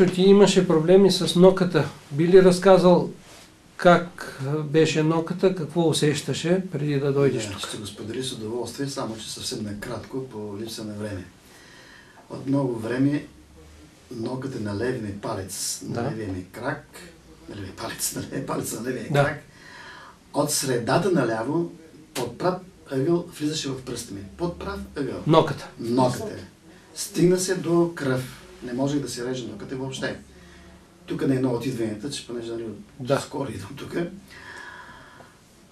Мишо, ти имаше проблеми с ноката. Би ли разказал как беше ноката, какво усещаше преди да дойдеш тук? Ще го сподели с удоволствие, само че съвсем накратко, по липса на време. От много време ноката на левия ми палец, на Да. левия ми крак, на левия палец, на левия палец на левия Да. крак, от средата наляво, под прав ъгъл, влизаше в пръста ми. Под прав ъгъл. Ноката. Ноката. Стигна се до кръв. Не можех да се реже ноката въобще. Тук не е много от идванията, че понеже нали, Да. скоро идвам тук.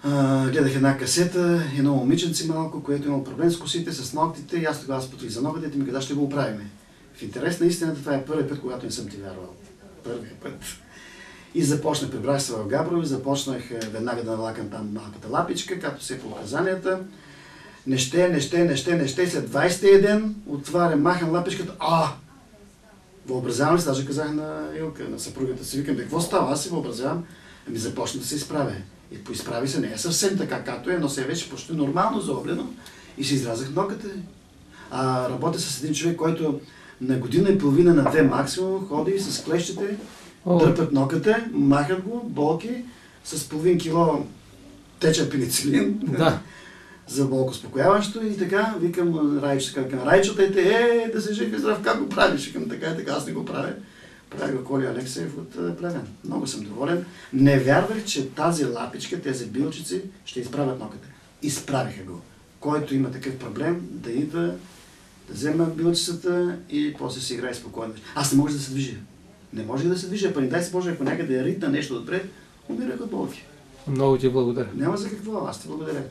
А, гледах една касета, едно момиченце малко, което има проблем с косите, с ногтите и аз тогава спотих за ногата и ти ми каза, ще го оправим. В интерес на истината това е първият път, когато не съм ти вярвал. Първият път. И започнах, прибрах се в Габрово и започнах е, веднага да налакам там малката лапичка, както се е по указанията. Не ще, не ще, не ще, не ще. След 20-я ден отварям, махам лапичката. А! Въобразявам ли, се, даже казах на Илка, на съпругата си, викам, «Бе, какво става? Аз си въобразявам. Ами започна да се изправя. И поизправи се, не е съвсем така, както е, но се вече почти нормално заоблено. И си изразах ноката. А, работя с един човек, който на година и половина, на две максимум, ходи с клещите, О. дърпат ноката, махат го, болки, с половин кило течен пеницилин Да. за болко успокояващо и така, викам Райчо, така, към Райчо, те, е, да се жив и здрав, как го правиш? Викам така и така, аз не го правя. Прави го Коли Алексеев от а, Плевен. Много съм доволен. Не вярвах, че тази лапичка, тези билчици ще изправят ноката. Изправиха го. Който има такъв проблем, да идва, да взема билчицата и после си играе спокойно. Аз не може да се движа. Не може да се движа, па не дай се Боже, ако някъде е ритна нещо отпред, умирах от болки. Много ти благодаря. Няма за какво, аз ти благодаря.